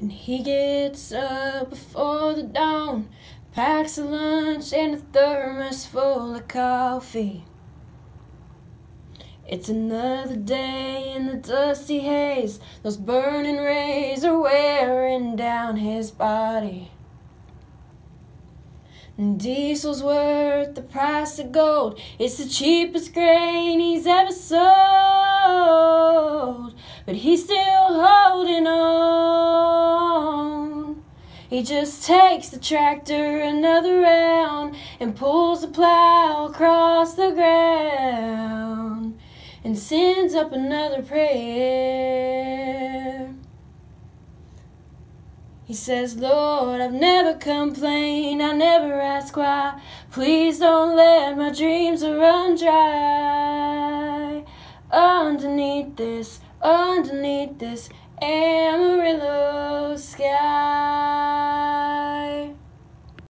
And he gets up before the dawn, packs a lunch and a thermos full of coffee. It's another day in the dusty haze. Those burning rays are wearing down his body. And diesel's worth the price of gold. It's the cheapest grain he's ever sold. But he's still holding on. He just takes the tractor another round and pulls the plow across the ground and sends up another prayer. He says, Lord, I've never complained, I never ask why. Please don't let my dreams run dry. Underneath this, underneath this Amarillo.